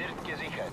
wird gesichert.